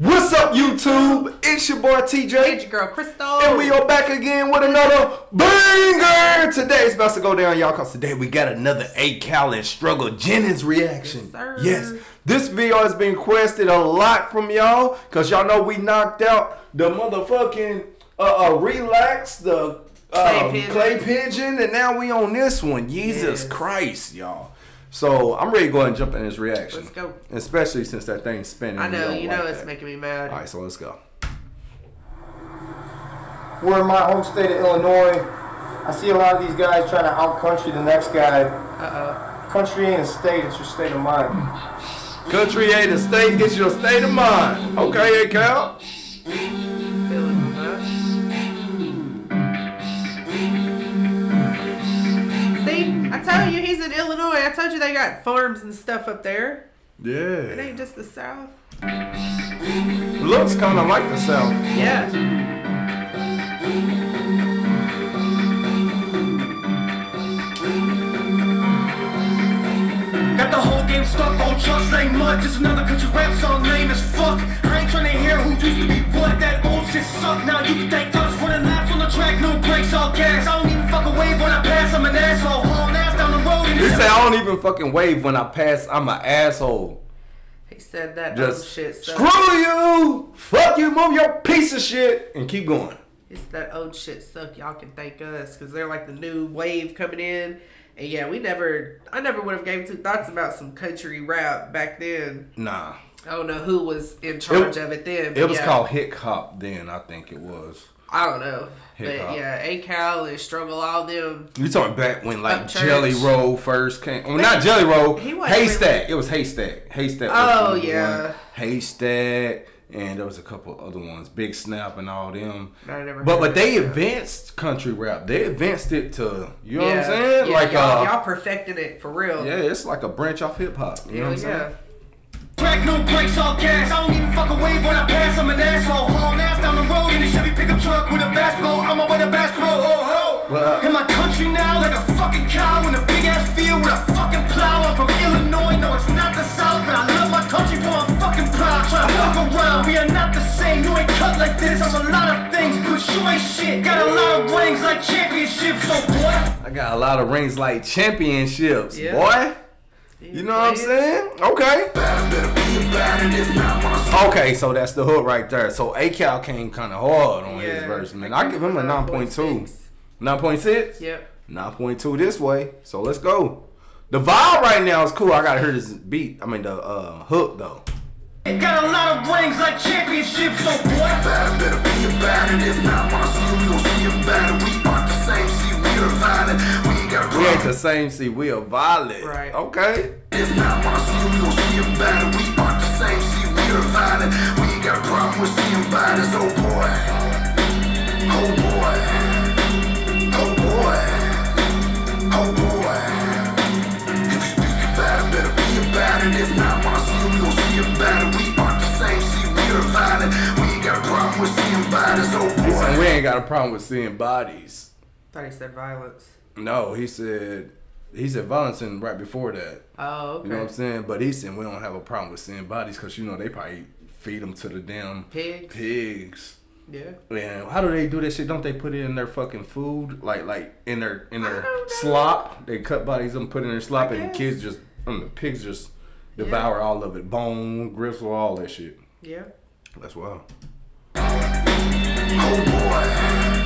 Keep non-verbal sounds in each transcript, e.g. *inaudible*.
What's up, YouTube? It's your boy TJ. It's your girl Crystal. And we are back again with another banger. Today it's about to go down, y'all, because today we got another A-Cal and Struggle Jennings reaction. Yes. Yes. This video has been requested a lot from y'all, because y'all know we knocked out the motherfucking uh, uh Relax, the uh, Clay Pigeon. clay pigeon, and now we on this one. Jesus Yes. Christ, y'all. So I'm ready to go ahead and jump in this reaction. Let's go. Especially since that thing's spinning. I know, you know like it's that. making me mad. All right, so let's go. We're in my home state of Illinois. I see a lot of these guys trying to out-country the next guy. Uh Country ain't a state, it's your state of mind. Country ain't a state, it's your state of mind. Okay, hey, Cal. He's in Illinois. I told you they got farms and stuff up there. Yeah. It ain't just the South. Looks kind of like the South. Yeah. Got the whole game stuck on trust ain't much. It's another I don't even fucking wave when I pass. I'm an asshole. He said that Just old shit. So screw you. Fuck you. Move your piece of shit and keep going. It's that old shit suck. Y'all can thank us because they're like the new wave coming in. And yeah, we never, I never would have gave two thoughts about some country rap back then. Nah. I don't know who was in charge of it then. It was yeah, called Hip Hop then, I think it was. I don't know. Hip hop. But yeah, A Cal and Struggle, all them. You talking back when like Up. Jelly Roll first came? Well, not Jelly Roll. he wasn't Haystak. It was Haystak. Haystak. Oh, number yeah. one. Haystak, and there was a couple other ones, Big Snap and all them. I never But but they that. advanced country rap. They advanced it to you know yeah, what I'm saying? Yeah, like y'all, uh, y'all perfecting it for real. yeah, it's like a branch off hip hop. You know what I'm yeah. saying? track, no brakes, all gas. I don't even fuck a wave when I pass. I'm an asshole. In a Chevy pickup truck with a basketball. I'm my way to basketball. Oh, oh. In my country now, like a fucking cow in a big ass field with a fucking plow. I'm from Illinois, no, it's not the South, but I love my country, boy, I'm fucking proud. Try to fuck around, we are not the same. You ain't cut like this. I'm a lot of things, but you ain't shit. Got a lot of rings like championships, so boy. I got a lot of rings like championships, Yeah. boy. You know what I'm saying? Okay. Okay, so that's the hook right there. So A Cal came kind of hard on his Yeah. verse, man. I give him a 9.2. 9.6. 9.6? Yep. 9.2 this way. So let's go. The vibe right now is cool. I gotta hear this beat. I mean the uh, hook though. Got a lot of rings like championships, so boy. Better, better be about it. If not, wanna see you, we gon' see about it. We aren't the same, see, we are violent. We ain't got We ain't the same. See, we are violent. Right. Okay. If not, wanna see you, we gon' see about it. We aren't the same, see, we are violent. We ain't got a problem with seeing bodies. Oh boy. Oh boy. Oh boy. Oh boy. If you speak about it, better be about it. If not, wanna see you, we gon' see about it. We aren't the same, see, we are violent. We ain't got a problem with seeing bodies. Oh boy. And we ain't got a problem with seeing bodies. Thought he said violence. No, he said he said violence and right before that. Oh, okay. You know what I'm saying? But he said we don't have a problem with seeing bodies because you know they probably feed them to the damn Pigs. pigs. Yeah. Man, how do they do that shit? Don't they put it in their fucking food, like like in their in their I don't know. slop? They cut bodies and put it in their slop, I and the kids just, um, the pigs just devour all of it, bone, gristle, all that shit. Yeah. That's wild. Oh boy.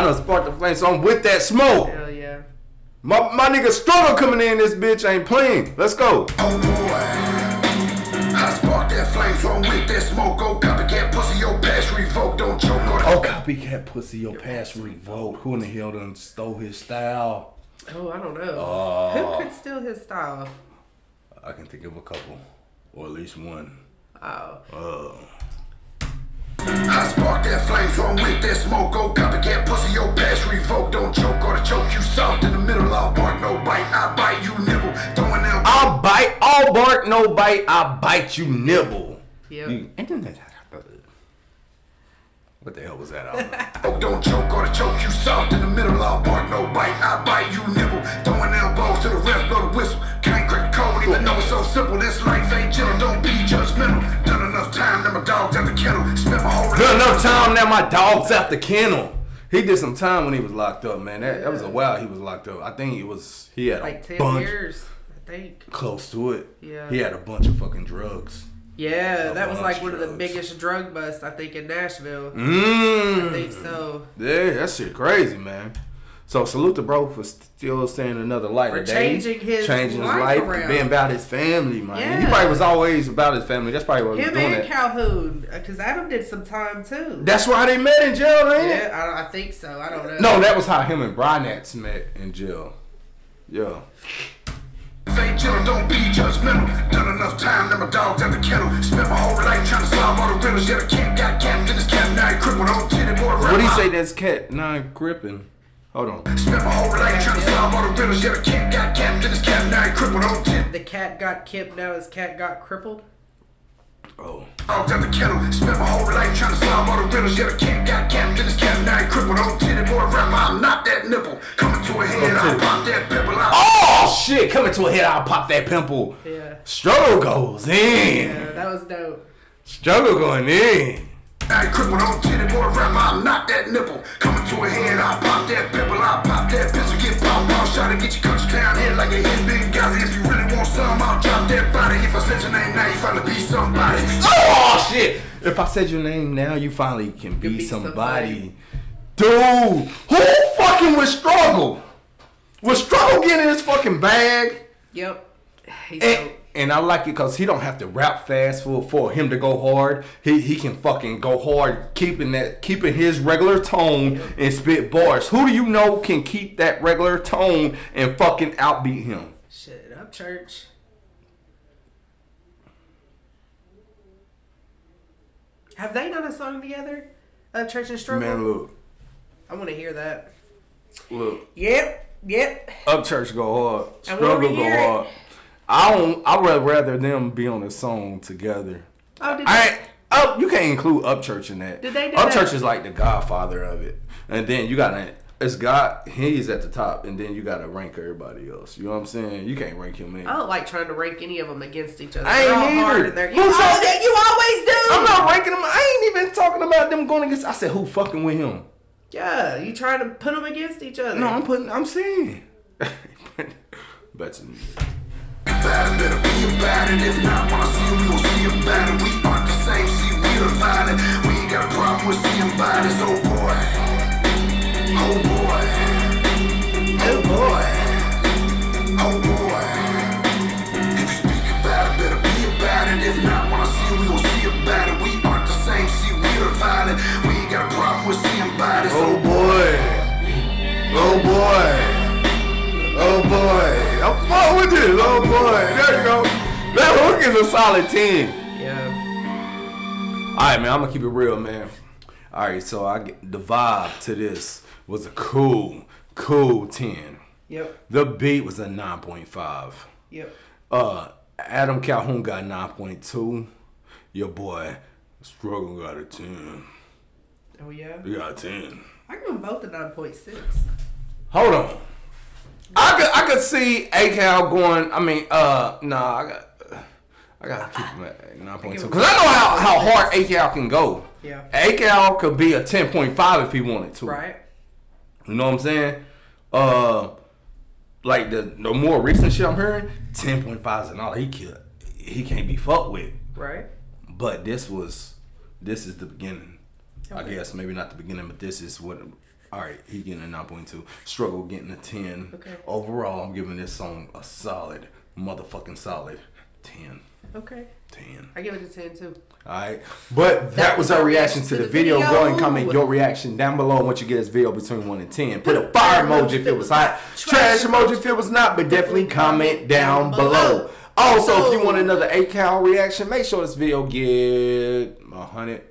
I done sparked the flame, so I'm with that smoke. Hell yeah. My my nigga struggle coming in. This bitch ain't playing. Let's go. Oh boy. I spark that flame, so I'm with that smoke. Go copycat pussy. Your pass revoked. Don't choke on Oh, copycat pussy, your pass revolt. Who in the hell done stole his style? Oh, I don't know. Oh. Who could steal his style? I can think of a couple, or at least one. Oh. Uh, I spark that flame, so I'm with that smoke. Go copycat no bite, I bite you nibble. Yep. Mm. What the hell was that? *laughs* oh, don't choke or choke you soft in the middle of bark, no bite, I bite you nibble. Throwing elbows to the ref, blow the whistle. Can't crack the code. even though it's so simple. This life ain't gentle, don't be judgmental. Done enough time that my dog's at the kennel. Spent my whole Done enough time that my dog's at the kennel. He did some time when he was locked up, man. That, that was a while he was locked up. I think it was he had like ten bunch. years think. close to it. Yeah. He had a bunch of fucking drugs. Yeah, A that was like one of the biggest drug busts I think in Nashville. Mmm. I think so. Yeah, that shit crazy, man. So salute the bro for still saying another light For day. changing his changing his life life, being about his family, man. He probably was always about his family. That's probably why he was Him doing and that. Calhoun, uh, because Adam did some time too. That's why they met in jail, ain't it? yeah, I, I think so. I don't know. No, that was how him and Brynats met in jail. Yeah. Fake gentle, don't be judgmental. Done enough time, now my dog's at the kennel. Spent my whole life trying to solve all the riddles. Yeah, the cat got capped in this cat, now he crippled on titty boy. What do you say that's cat nine gripping? Hold on. Spent my whole life trying to solve all the riddles. Yeah, the cat got capped in this cat, now he crippled on titty. the cat got kipped. Now his cat got crippled. Oh. Dogs at the kennel. Spent my whole life trying to solve all the riddles. Yeah, the cat got capped in this cat, now he crippled on titty boy. Rapper, I'll knock that nipple. Coming to a head, I'll pop that pimple out. Oh shit! Coming to a head, I'll pop that pimple. Yeah. Struggle goes in. Yeah, that was dope. Struggle going in. I ain't crippled on titty boy rapper, I'll knock that nipple. Coming to a head, I'll pop that pimple, I'll pop that pistol, get pop pop shot and get your country down here like a hit big Gaza. If you really want some, I'll drop that body. If I said your name now, you finally be somebody. Oh shit! If I said your name now, you finally can be, be somebody. Dude, who fucking with struggle? Was struggle getting his fucking bag? Yep. And, and I like it because he don't have to rap fast for for him to go hard. He he can fucking go hard, keeping that keeping his regular tone and spit bars. Who do you know can keep that regular tone and fucking outbeat him? Shit up, church. Have they done a song together? Upchurch and Struggle? Man, look, I want to hear that. look. Yep, yep. Upchurch go hard. Struggle go hear it. hard. I don't. I would rather them be on a song together. Oh, did I they? up. You can't include Upchurch in that. Did they do Up that? Church is like the godfather of it, and then you got to It's God. He's at the top, and then you got to rank everybody else. You know what I'm saying? You can't rank him in. I don't like trying to rank any of them against each other. I ain't hard either. in there. Who You, said always, you always do. I'm not ranking them. I ain't even talking about them going against. I said who fucking with him. Yeah, you trying to put them against each other. No, I'm putting. I'm saying. *laughs* Better. Bad, better be about it. If not, when I see you, we gon' see about it. We aren't the same, see, we divided. We ain't got a problem with seeing bodies. Oh boy. Oh boy. Oh boy. Oh boy. With this. Oh boy. There you go. That hook is a solid 10. Yeah. Alright, man, I'm gonna keep it real, man. Alright, so I get the vibe to this was a cool, cool 10. Yep. The beat was a 9.5. Yep. Uh Adam Calhoun got 9.2. Your boy Struggle got a 10. Oh yeah. He got a 10. I give them both a nine point six. Hold on. I could I could see ACAL going. I mean, uh, nah, I got I gotta keep him at nine point two because I know how, how hard ACAL can go. Yeah. ACAL could be a ten point five if he wanted to. Right. You know what I'm saying? Uh, like the the more recent shit I'm hearing, ten point five and all he can he can't be fucked with. Right. But this was this is the beginning. I guess maybe not the beginning, but this is what. All right, he getting a nine point two. Struggle getting a ten. Okay. Overall, I'm giving this song a solid, motherfucking solid ten. Okay. Ten. I give it a ten too. All right, but that was our reaction to the video. Go and comment your reaction down below once you get this video between one and ten. Put a *laughs* fire emoji if it was hot, trash emoji if it was not, but definitely comment down below. Also, if you want oh. another ACAL reaction, make sure this video get a hundred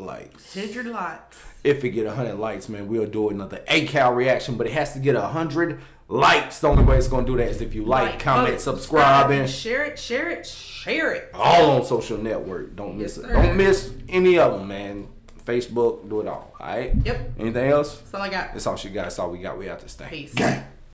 likes. Hundred lots. If it get a hundred likes, man, we'll do another ACAL reaction, but it has to get a hundred likes. The only way it's gonna do that is if you like, comment, oh, subscribe, and share it, share it, share it. all on social network. Don't miss it. sir. Don't miss any of them, man. Facebook, do it all. All right. Yep. Anything else? That's all I got. That's all she got. That's all we got. We have to stay. Peace.